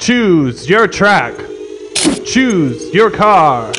Choose your track. Choose your car.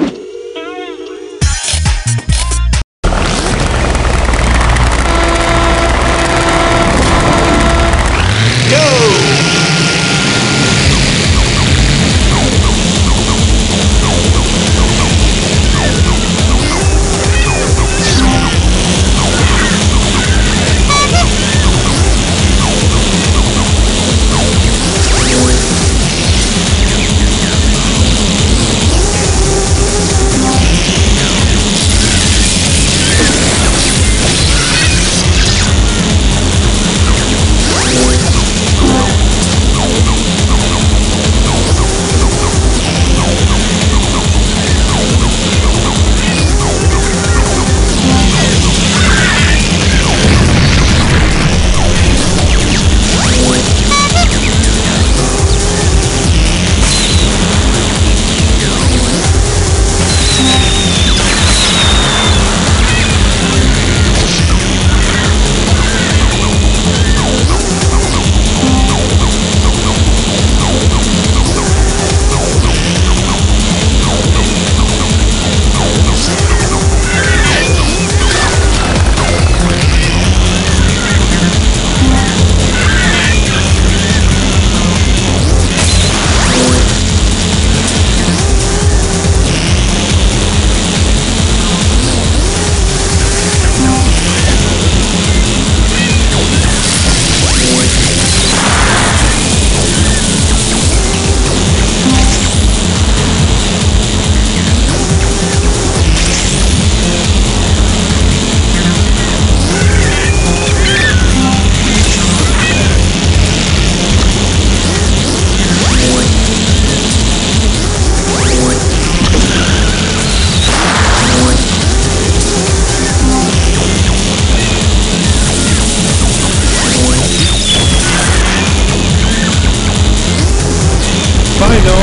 final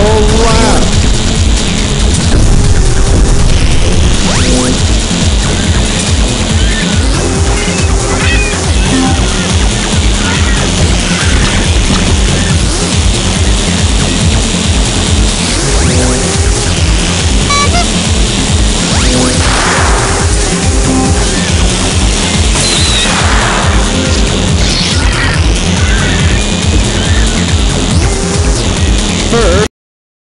lap.